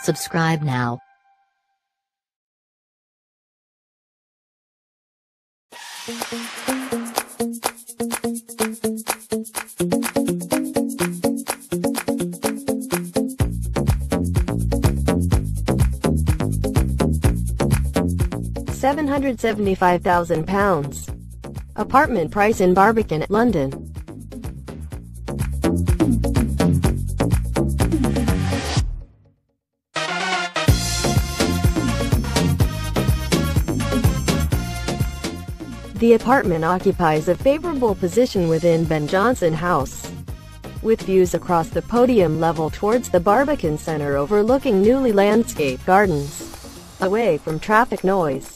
Subscribe now. £775,000. Apartment price in Barbican, London. The apartment occupies a favorable position within Ben Jonson House, with views across the podium level towards the Barbican Centre overlooking newly landscaped gardens, away from traffic noise.